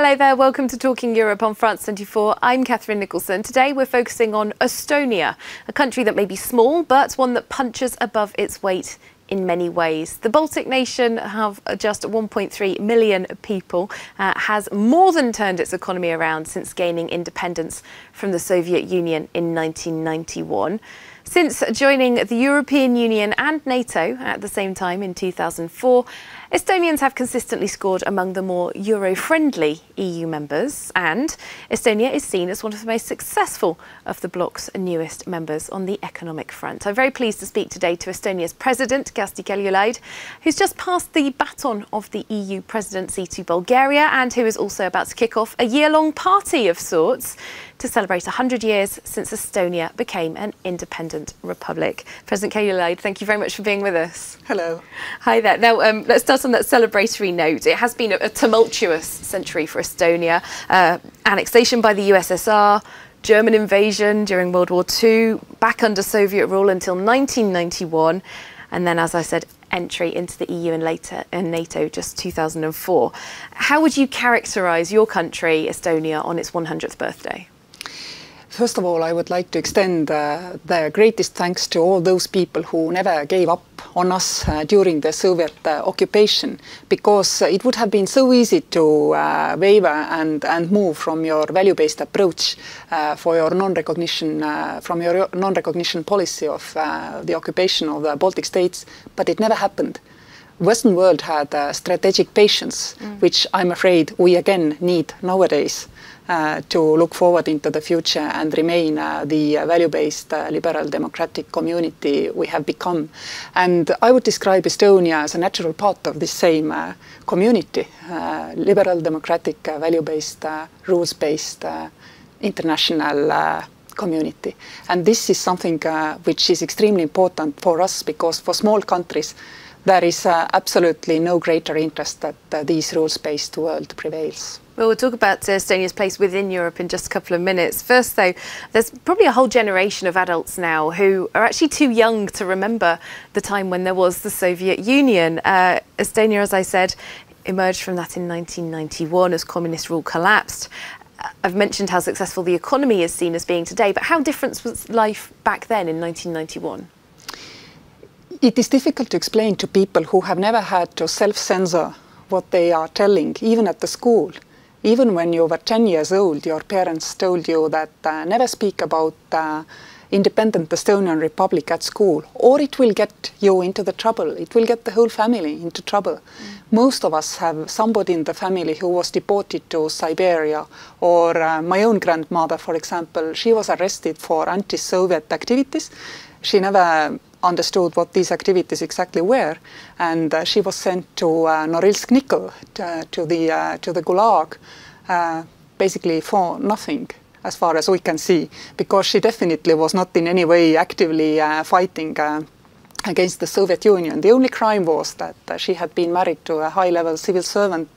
Hello there, welcome to Talking Europe on France 24. I'm Catherine Nicholson. Today we're focusing on Estonia, a country that may be small but one that punches above its weight in many ways. The Baltic nation have just 1.3 million people, uh, has more than turned its economy around since gaining independence from the Soviet Union in 1991. Since joining the European Union and NATO at the same time in 2004, Estonians have consistently scored among the more Euro-friendly EU members and Estonia is seen as one of the most successful of the bloc's newest members on the economic front. I'm very pleased to speak today to Estonia's President, Kersti Kaljulaid, who's just passed the baton of the EU presidency to Bulgaria and who is also about to kick off a year-long party of sorts to celebrate 100 years since Estonia became an independent republic. President Kaljulaid, thank you very much for being with us. Hello. Hi there. Now, um, let's start on that celebratory note. It has been a, a tumultuous century for Estonia. Uh, annexation by the USSR, German invasion during World War II, back under Soviet rule until 1991, and then, as I said, entry into the EU and later and NATO just 2004. How would you characterise your country, Estonia, on its 100th birthday? First of all, I would like to extend uh, the greatest thanks to all those people who never gave up on us uh, during the Soviet uh, occupation, because it would have been so easy to uh, waver and, and move from your value-based approach uh, for your non-recognition, uh, from your non-recognition policy of the occupation of the Baltic states, but it never happened. Western world had strategic patience, mm. which I'm afraid we again need nowadays. Uh, to look forward into the future and remain uh, the value-based uh, liberal democratic community we have become. And I would describe Estonia as a natural part of this same uh, community, uh, liberal democratic value-based rules-based international community. And this is something which is extremely important for us because for small countries there is uh, absolutely no greater interest that uh, these rules-based world prevails. Well, we'll talk about uh, Estonia's place within Europe in just a couple of minutes. First, though, there's probably a whole generation of adults now who are actually too young to remember the time when there was the Soviet Union. Uh, Estonia, as I said, emerged from that in 1991 as communist rule collapsed. I've mentioned how successful the economy is seen as being today, but how different was life back then in 1991? It is difficult to explain to people who have never had to self-censor what they are telling, even at the school even when you were 10 years old, your parents told you that uh, never speak about uh, independent Estonian Republic at school, or it will get you into the trouble. It will get the whole family into trouble. Mm. Most of us have somebody in the family who was deported to Siberia, or uh, my own grandmother, for example, she was arrested for anti-Soviet activities. She never understood what these activities exactly were, and uh, she was sent to uh, Norilsk Nickel, to, to the uh, to the Gulag, uh, basically for nothing, as far as we can see, because she definitely was not in any way actively uh, fighting. Uh, against the Soviet Union. The only crime was that she had been married to a high-level civil servant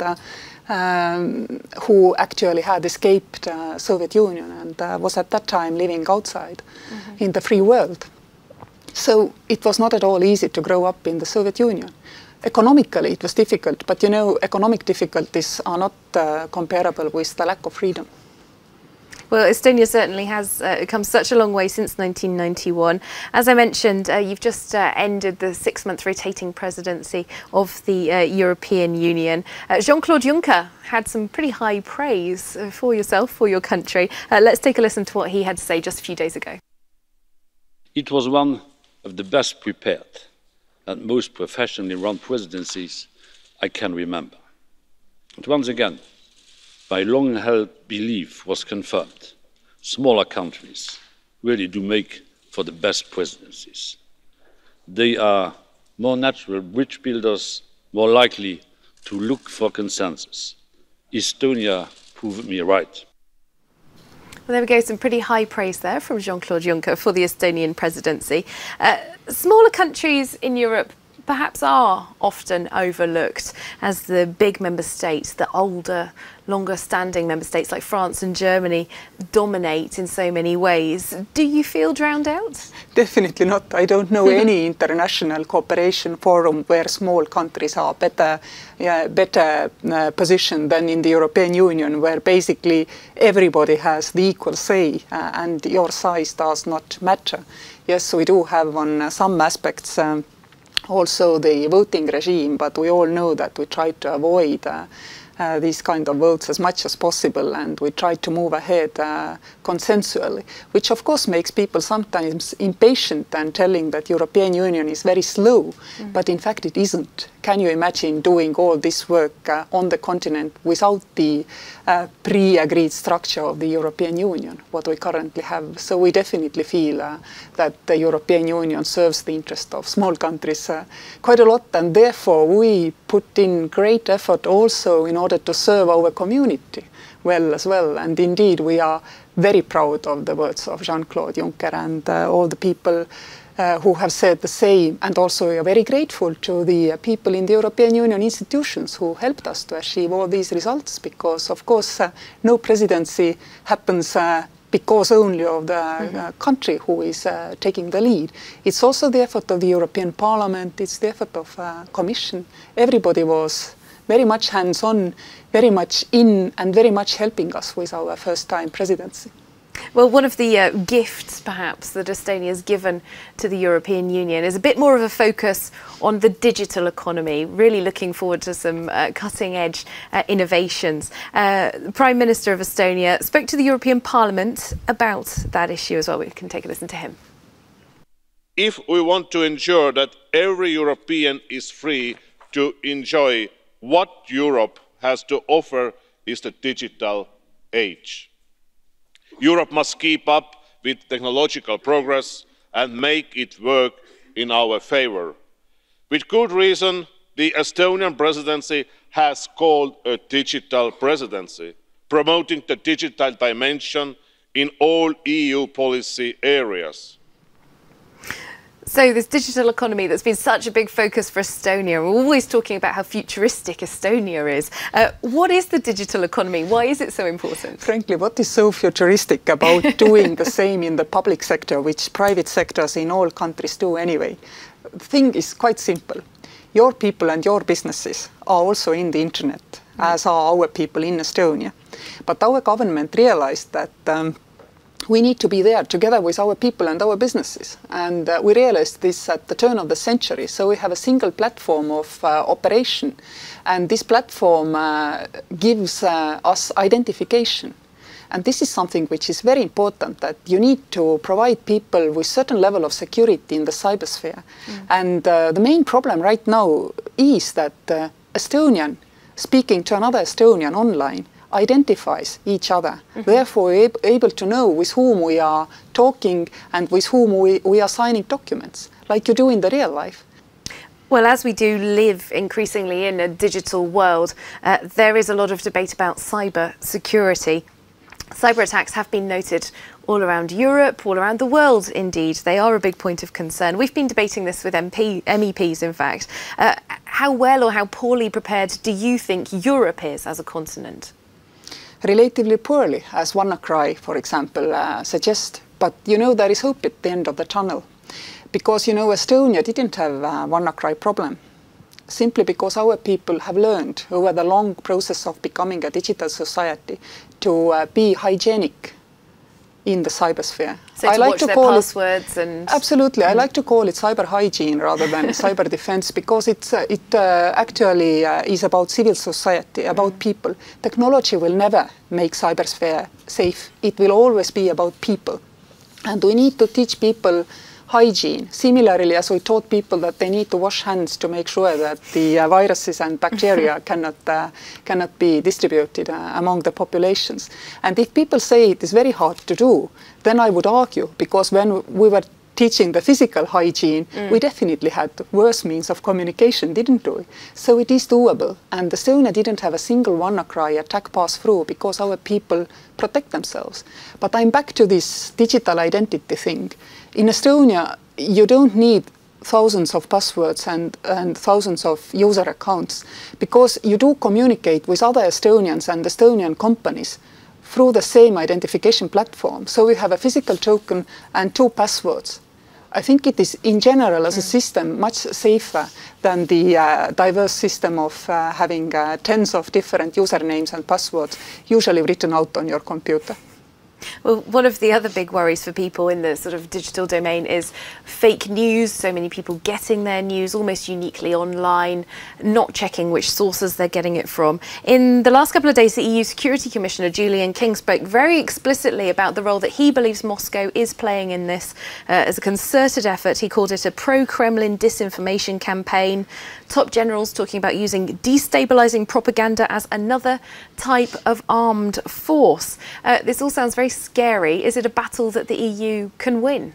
um, who actually had escaped Soviet Union and was at that time living outside mm -hmm. in the free world. So it was not at all easy to grow up in the Soviet Union. Economically, it was difficult, but you know, economic difficulties are not uh, comparable with the lack of freedom. Well, Estonia certainly has uh, come such a long way since 1991. As I mentioned, uh, you've just uh, ended the six-month rotating presidency of the uh, European Union. Uh, Jean-Claude Juncker had some pretty high praise uh, for yourself, for your country. let's take a listen to what he had to say just a few days ago. It was one of the best prepared and most professionally run presidencies I can remember. And once again, my long held belief was confirmed smaller countries really do make for the best presidencies. They are more natural bridge builders, more likely to look for consensus. Estonia proved me right. Well, there we go, some pretty high praise there from Jean Claude Juncker for the Estonian presidency. Uh, smaller countries in Europe perhaps are often overlooked as the big member states, the older, longer standing member states like France and Germany dominate in so many ways. Do you feel drowned out? Definitely not. I don't know any international cooperation forum where small countries are better, yeah, better uh, positioned than in the European Union, where basically everybody has the equal say uh, and your size does not matter. Yes, we do have on uh, some aspects um, also the voting regime, but we all know that we try to avoid uh, uh, these kind of votes as much as possible and we try to move ahead uh, consensually, which of course makes people sometimes impatient and telling that European Union is very slow, mm. but in fact it isn't. Can you imagine doing all this work uh, on the continent without the uh, pre-agreed structure of the European Union, what we currently have? So we definitely feel uh, that the European Union serves the interest of small countries uh, quite a lot, and therefore we put in great effort also in order to serve our community well as well. And indeed, we are very proud of the words of Jean-Claude Juncker and uh, all the people uh, who have said the same. And also we are very grateful to the uh, people in the European Union institutions who helped us to achieve all these results because, of course, uh, no presidency happens uh, because only of the mm -hmm. country who is taking the lead. It's also the effort of the European Parliament, it's the effort of Commission. Everybody was very much hands-on, very much in and very much helping us with our first time presidency. Well, one of the uh, gifts, perhaps, that Estonia has given to the European Union is a bit more of a focus on the digital economy, really looking forward to some uh, cutting edge uh, innovations. Uh, the Prime Minister of Estonia spoke to the European Parliament about that issue as well. We can take a listen to him. If we want to ensure that every European is free to enjoy what Europe has to offer is the digital age Europe must keep up with technological progress and make it work in our favour. With good reason, the Estonian presidency has called a digital presidency, promoting the digital dimension in all EU policy areas. So this digital economy that's been such a big focus for Estonia, we're always talking about how futuristic Estonia is. Uh, what is the digital economy? Why is it so important? Frankly, what is so futuristic about doing the same in the public sector, which private sectors in all countries do anyway? The thing is quite simple. Your people and your businesses are also in the internet, mm. as are our people in Estonia. But our government realized that um, we need to be there together with our people and our businesses. And uh, we realized this at the turn of the century. So we have a single platform of uh, operation. And this platform uh, gives uh, us identification. And this is something which is very important that you need to provide people with certain level of security in the cybersphere. Mm. And uh, the main problem right now is that uh, Estonian speaking to another Estonian online identifies each other. Mm -hmm. Therefore, we're able to know with whom we are talking and with whom we, we are signing documents, like you do in the real life. Well, as we do live increasingly in a digital world, uh, there is a lot of debate about cyber security. Cyber attacks have been noted all around Europe, all around the world, indeed. They are a big point of concern. We've been debating this with MP, MEPs, in fact. Uh, how well or how poorly prepared do you think Europe is as a continent? Relatively poorly, as WannaCry, for example, uh, suggests. But you know, there is hope at the end of the tunnel. Because, you know, Estonia didn't have a WannaCry problem. Simply because our people have learned over the long process of becoming a digital society to uh, be hygienic in the cybersphere. So I like to call passwords it, and absolutely. Mm. I like to call it cyber hygiene rather than cyber defense because it's uh, it uh, actually uh, is about civil society, about mm. people. Technology will never make cybersphere safe. It will always be about people, and we need to teach people hygiene. Similarly, as we taught people that they need to wash hands to make sure that the uh, viruses and bacteria cannot, uh, cannot be distributed uh, among the populations. And if people say it is very hard to do, then I would argue, because when we were teaching the physical hygiene, mm. we definitely had worse means of communication, didn't we? So it is doable. And Estonia didn't have a single WannaCry attack pass through because our people protect themselves. But I'm back to this digital identity thing in Estonia, you don't need thousands of passwords and, and thousands of user accounts because you do communicate with other Estonians and Estonian companies through the same identification platform. So we have a physical token and two passwords. I think it is, in general, as a system, much safer than the uh, diverse system of uh, having uh, tens of different usernames and passwords, usually written out on your computer. Well, one of the other big worries for people in the sort of digital domain is fake news. So many people getting their news almost uniquely online, not checking which sources they're getting it from. In the last couple of days, the EU Security Commissioner Julian King spoke very explicitly about the role that he believes Moscow is playing in this uh, as a concerted effort. He called it a pro Kremlin disinformation campaign. Top generals talking about using destabilizing propaganda as another type of armed force. Uh, this all sounds very scary. Is it a battle that the EU can win?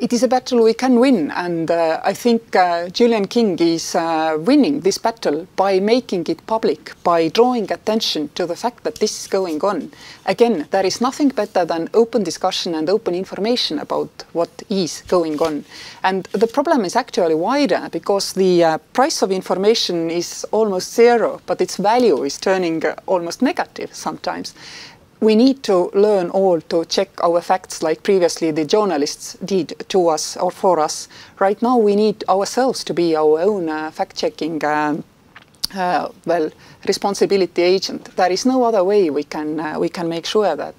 It is a battle we can win, and uh, I think uh, Julian King is uh, winning this battle by making it public, by drawing attention to the fact that this is going on. Again, there is nothing better than open discussion and open information about what is going on. And the problem is actually wider because the uh, price of information is almost zero, but its value is turning uh, almost negative sometimes we need to learn all to check our facts like previously the journalists did to us or for us. Right now we need ourselves to be our own uh, fact-checking um, uh, well responsibility agent. There is no other way we can uh, we can make sure that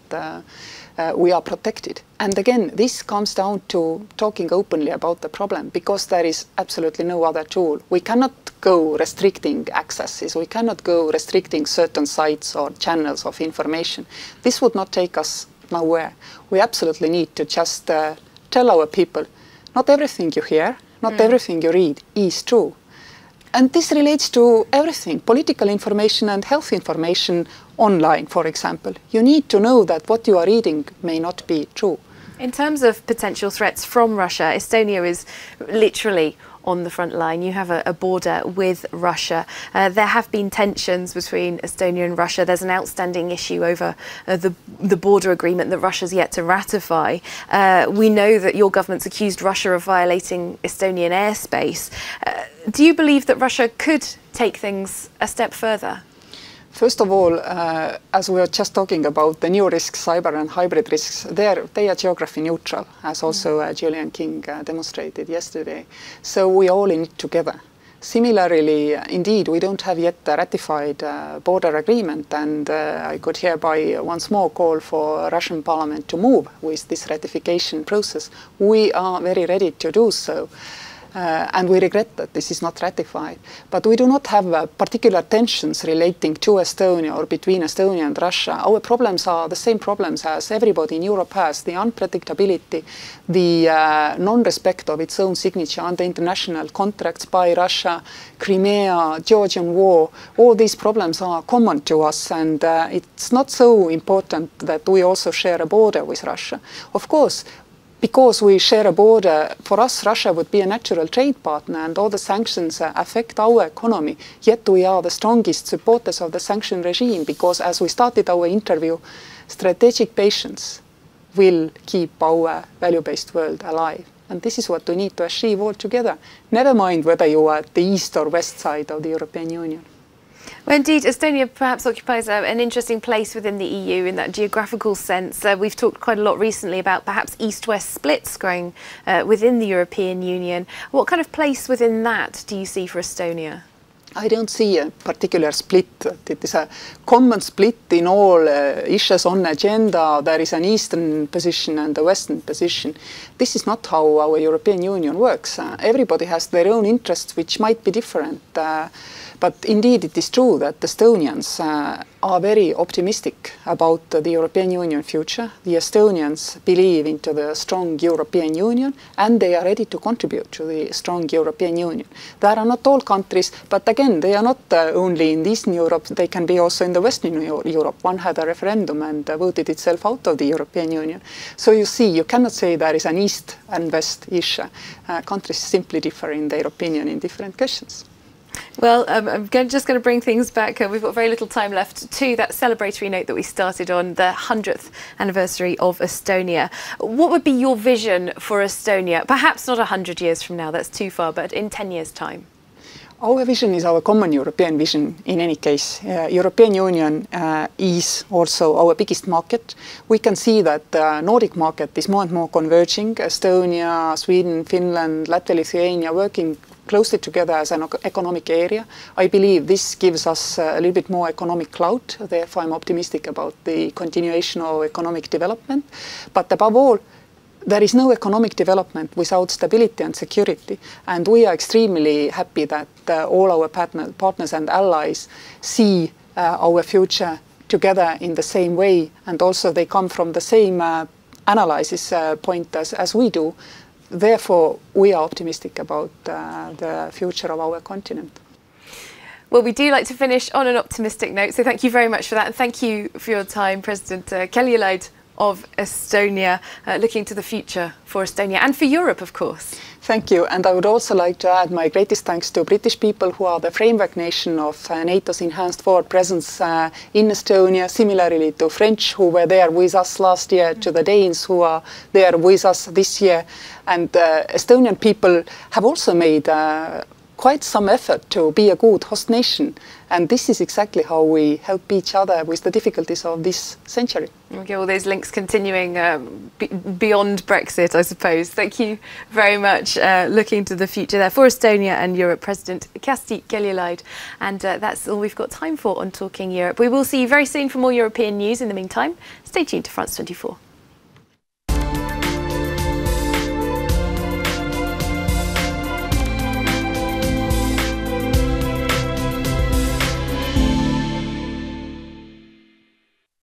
uh, we are protected. And again, this comes down to talking openly about the problem because there is absolutely no other tool. We cannot go restricting accesses. We cannot go restricting certain sites or channels of information. This would not take us nowhere. We absolutely need to just uh, tell our people, not everything you hear, not mm. everything you read is true. And this relates to everything, political information and health information online, for example. You need to know that what you are reading may not be true. In terms of potential threats from Russia, Estonia is literally on the front line. You have a, a border with Russia. Uh, there have been tensions between Estonia and Russia. There's an outstanding issue over uh, the, the border agreement that Russia's yet to ratify. Uh, we know that your government's accused Russia of violating Estonian airspace. Uh, do you believe that Russia could take things a step further? First of all, uh, as we were just talking about the new risks, cyber and hybrid risks, they are geography neutral, as also uh, Julian King uh, demonstrated yesterday. So we all in it together. Similarly, uh, indeed, we don't have yet a ratified uh, border agreement, and uh, I could hereby once more call for Russian parliament to move with this ratification process. We are very ready to do so. Uh, and we regret that this is not ratified. But we do not have uh, particular tensions relating to Estonia or between Estonia and Russia. Our problems are the same problems as everybody in Europe has, the unpredictability, the uh, non-respect of its own signature under international contracts by Russia, Crimea, Georgian war. All these problems are common to us and uh, it's not so important that we also share a border with Russia. Of course, because we share a border, for us, Russia would be a natural trade partner and all the sanctions uh, affect our economy. Yet we are the strongest supporters of the sanction regime because as we started our interview, strategic patience will keep our value-based world alive. And this is what we need to achieve all together. Never mind whether you are at the east or west side of the European Union. Well, indeed, Estonia perhaps occupies a, an interesting place within the EU in that geographical sense. Uh, we've talked quite a lot recently about perhaps east-west splits growing uh, within the European Union. What kind of place within that do you see for Estonia? I don't see a particular split. It is a common split in all uh, issues on agenda. There is an eastern position and a western position. This is not how our European Union works. Uh, everybody has their own interests, which might be different. Uh, but indeed, it is true that Estonians uh, are very optimistic about the European Union future. The Estonians believe into the strong European Union and they are ready to contribute to the strong European Union. There are not all countries, but again, they are not uh, only in Eastern Europe, they can be also in the Western Europe. One had a referendum and uh, voted itself out of the European Union. So you see, you cannot say there is an East and West issue. Uh, countries simply differ in their opinion in different questions. Well, um, I'm going, just going to bring things back. Uh, we've got very little time left to that celebratory note that we started on the 100th anniversary of Estonia. What would be your vision for Estonia? Perhaps not 100 years from now, that's too far, but in 10 years' time? Our vision is our common European vision in any case. Uh, European Union uh, is also our biggest market. We can see that the Nordic market is more and more converging. Estonia, Sweden, Finland, Latvia, Lithuania working closely together as an economic area. I believe this gives us a little bit more economic clout. Therefore, I'm optimistic about the continuation of economic development. But above all, there is no economic development without stability and security. And we are extremely happy that uh, all our partner, partners and allies see uh, our future together in the same way. And also they come from the same uh, analysis uh, point as, as we do. Therefore, we are optimistic about uh, the future of our continent. Well, we do like to finish on an optimistic note, so thank you very much for that, and thank you for your time, President uh, Kaljulaid of Estonia, uh, looking to the future for Estonia and for Europe, of course. Thank you. And I would also like to add my greatest thanks to British people who are the framework nation of uh, NATO's enhanced forward presence uh, in Estonia, similarly to French who were there with us last year, to the Danes who are there with us this year. And uh, Estonian people have also made uh, quite some effort to be a good host nation. And this is exactly how we help each other with the difficulties of this century. Okay, all those links continuing um, beyond Brexit, I suppose. Thank you very much. Uh, looking to the future there for Estonia and Europe, President Kersti Kaljulaid. And uh, that's all we've got time for on Talking Europe. We will see you very soon for more European news. In the meantime, stay tuned to France 24.